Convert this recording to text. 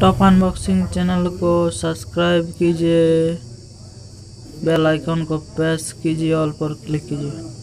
Top unboxing channel को subscribe कीजिए। Bell icon को प्रेस कीजिए ऑल पर क्लिक कीजिए।